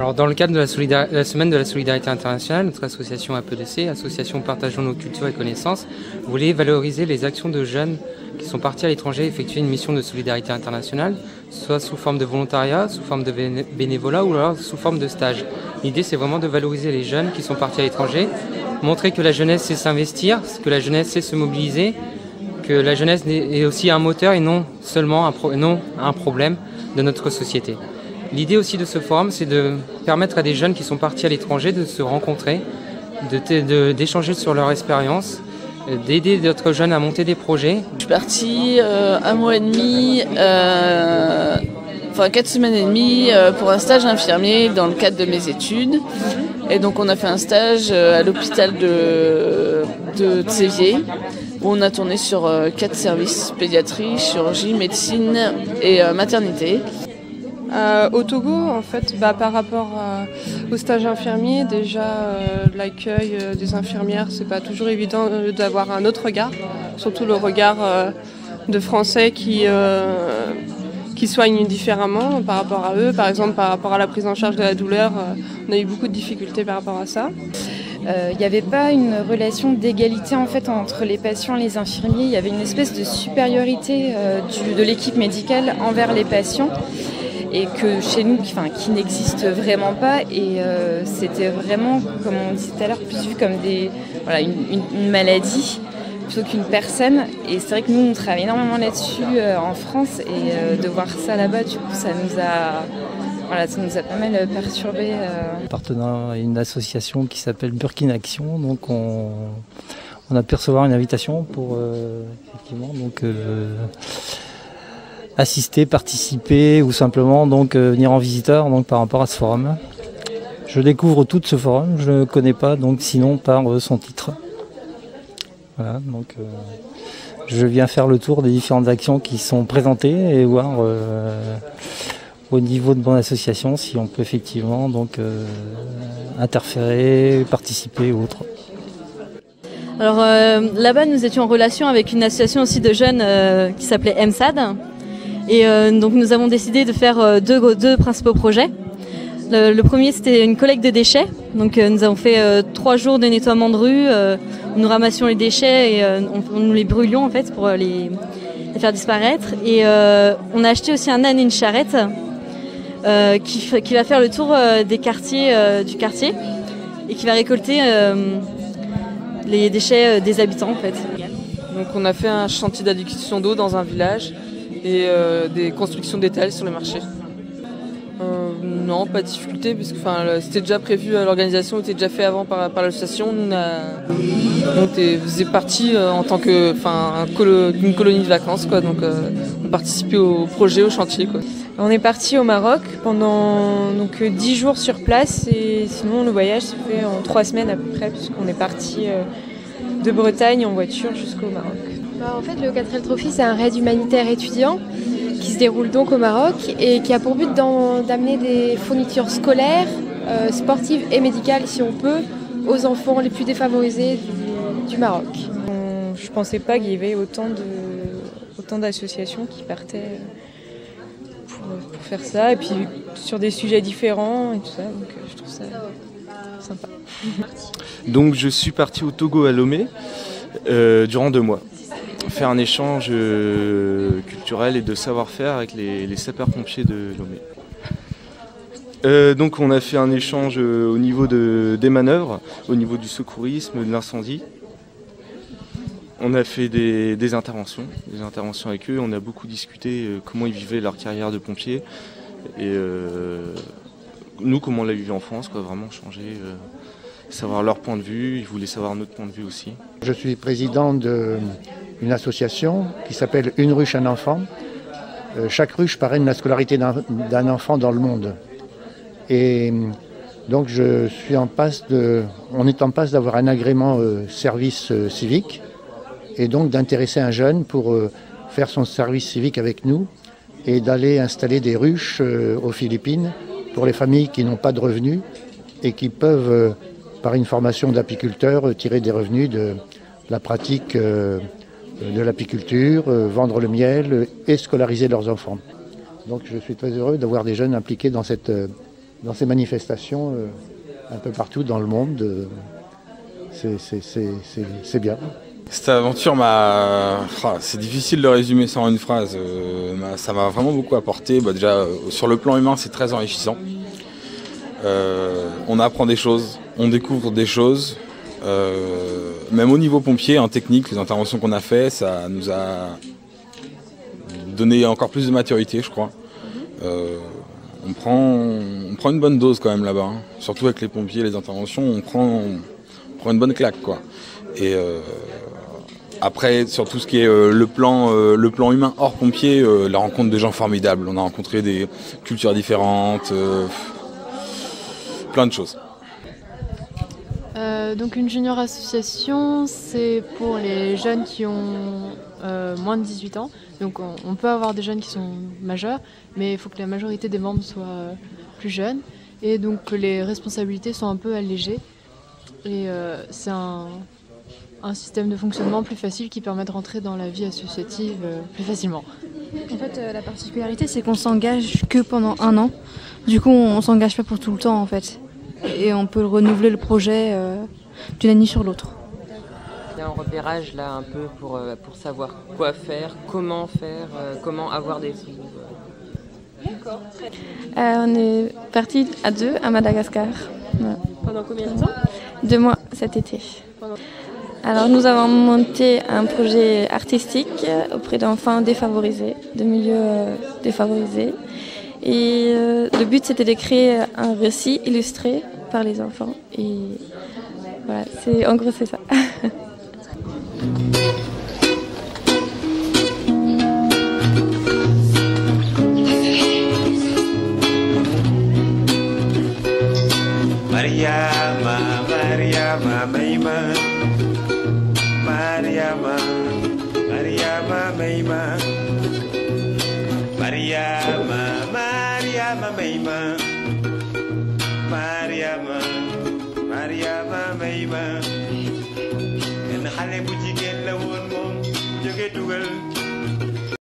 Alors, dans le cadre de la, semaine de la solidarité internationale, notre association APDC, Association Partageons nos cultures et connaissances, voulait valoriser les actions de jeunes qui sont partis à l'étranger effectuer une mission de solidarité internationale, soit sous forme de volontariat, sous forme de bénévolat ou alors sous forme de stage. L'idée, c'est vraiment de valoriser les jeunes qui sont partis à l'étranger, montrer que la jeunesse sait s'investir, que la jeunesse sait se mobiliser, que la jeunesse est aussi un moteur et non seulement un, non un problème de notre société. L'idée aussi de ce forum, c'est de permettre à des jeunes qui sont partis à l'étranger de se rencontrer, d'échanger sur leur expérience, d'aider d'autres jeunes à monter des projets. Je suis partie euh, un mois et demi, euh, enfin quatre semaines et demie euh, pour un stage infirmier dans le cadre de mes études. Et donc on a fait un stage à l'hôpital de, de où on a tourné sur quatre services, pédiatrie, chirurgie, médecine et maternité. Euh, au Togo, en fait, bah, par rapport au stage infirmier, déjà euh, l'accueil euh, des infirmières, c'est pas toujours évident d'avoir un autre regard, surtout le regard de Français qui, qui soignent différemment par rapport à eux. Par exemple, par rapport à la prise en charge de la douleur, on a eu beaucoup de difficultés par rapport à ça. Il n'y avait pas une relation d'égalité en fait entre les patients et les infirmiers. Il y avait une espèce de supériorité de l'équipe médicale envers les patients et que chez nous, qui n'existe vraiment pas. Et euh, c'était vraiment, comme on disait tout à l'heure, plus vu comme des, voilà, une, maladie plutôt qu'une personne. Et c'est vrai que nous, on travaille énormément là-dessus euh, en France et euh, de voir ça là-bas, du coup, ça nous a. Voilà, ça nous a pas mal perturbé. Appartenant à une association qui s'appelle Burkina Action, donc on, on, a pu recevoir une invitation pour effectivement donc assister, participer ou simplement donc euh, venir en visiteur donc par rapport à ce forum. Je découvre tout ce forum, je ne connais pas donc sinon par euh, son titre. Voilà, donc euh, je viens faire le tour des différentes actions qui sont présentées et voir au niveau de mon association si on peut effectivement donc interférer, participer ou autre. Alors là-bas, nous étions en relation avec une association aussi de jeunes qui s'appelait MSAD, et euh, donc nous avons décidé de faire euh, deux, principaux projets. Le, premier, c'était une collecte de déchets. Donc, euh, nous avons fait trois jours de nettoiement de rue. nous ramassions les déchets et on, nous les brûlions en fait pour les, faire disparaître. Et on a acheté aussi un âne et une charrette qui, qui, va faire le tour des quartiers du quartier et qui va récolter les déchets des habitants en fait. Donc, on a fait un chantier d'adduction d'eau dans un village et euh, des constructions d'étals sur le marché. Euh, non, pas de difficulté, parce que c'était déjà prévu, euh, l'organisation était déjà fait avant par, l'association. Nous, on, faisait partie en tant que, enfin, d'une colonie de vacances, quoi. Donc, on participait au projet, au chantier, quoi. On est parti au Maroc pendant donc 10 jours sur place et sinon le voyage s'est fait en 3 semaines à peu près puisqu'on est parti de Bretagne en voiture jusqu'au Maroc. Bah, en fait, le 4L Trophy, c'est un raid humanitaire étudiant qui se déroule donc au Maroc et qui a pour but d'amener des fournitures scolaires, euh, sportives et médicales, si on peut, aux enfants les plus défavorisés du, Maroc. je ne pensais pas qu'il y avait autant d'associations qui partaient pour, faire ça, et puis sur des sujets différents et tout ça, donc euh, je trouve ça sympa. Donc je suis parti au Togo à Lomé euh, durant deux mois faire un échange euh, culturel et de savoir-faire avec les, sapeurs-pompiers de Lomé. Euh, donc on a fait un échange euh, au niveau des manœuvres, au niveau du secourisme, de l'incendie. On a fait des, interventions, des interventions avec eux. On a beaucoup discuté comment ils vivaient leur carrière de pompiers et nous comment on l'a vécu en France, quoi, vraiment changer, savoir leur point de vue. Ils voulaient savoir notre point de vue aussi. Je suis président de une association qui s'appelle Une ruche, un enfant. Euh, chaque ruche parraine la scolarité d'un enfant dans le monde. Et donc je suis en passe de, on est en passe d'avoir un agrément euh, service euh, civique et donc d'intéresser un jeune pour faire son service civique avec nous et d'aller installer des ruches aux Philippines pour les familles qui n'ont pas de revenus et qui peuvent, par une formation d'apiculteur, tirer des revenus de la pratique euh, de l'apiculture, euh, vendre le miel et scolariser leurs enfants. Donc je suis très heureux d'avoir des jeunes impliqués dans cette, euh, dans ces manifestations euh, un peu partout dans le monde. euh, c'est- bien. Cette aventure m'a. Ah, C'est difficile de résumer ça en une phrase. Euh, ça m'a vraiment beaucoup apporté. Bah, déjà, euh, sur le plan humain, c'est très enrichissant. Euh, on apprend des choses, on découvre des choses. Euh, même au niveau pompier, en technique, les interventions qu'on a fait, ça nous a donné encore plus de maturité, je crois. Euh, on, prend, on prend une bonne dose quand même là-bas. hein. Surtout avec les pompiers, les interventions, on prend, on prend une bonne claque. Quoi. Et euh, après, sur tout ce qui est euh, le, plan, euh, le plan humain hors pompier, euh, la rencontre de gens formidables. On a rencontré des cultures différentes, plein de choses. Euh, donc une junior association, c'est pour les jeunes qui ont euh, moins de 18 ans. Donc on, on peut avoir des jeunes qui sont majeurs, mais il faut que la majorité des membres soient euh, plus jeunes. Et donc que les responsabilités sont un peu allégées. Et c'est un, système de fonctionnement plus facile qui permet de rentrer dans la vie associative plus facilement. En fait, la particularité, c'est qu'on s'engage que pendant un an. Du coup, on s'engage pas pour tout le temps, en fait. Et on peut renouveler le projet euh, d'une année sur l'autre. Il y a un repérage là un peu pour, euh, pour savoir quoi faire, comment faire, euh, comment avoir des sous. on est parti à deux à Madagascar. Voilà. Pendant combien de temps? Deux mois cet été. Alors nous avons monté un projet artistique auprès d'enfants défavorisés, de milieux euh, défavorisés. Et euh, le but c'était de créer un récit illustré par les enfants. Et voilà, c'est en gros c'est ça. Mariama, Mariama, Maima. Mariama, Mariama, Maima. Kenn xale bu jigéen la woon moom jóge tugal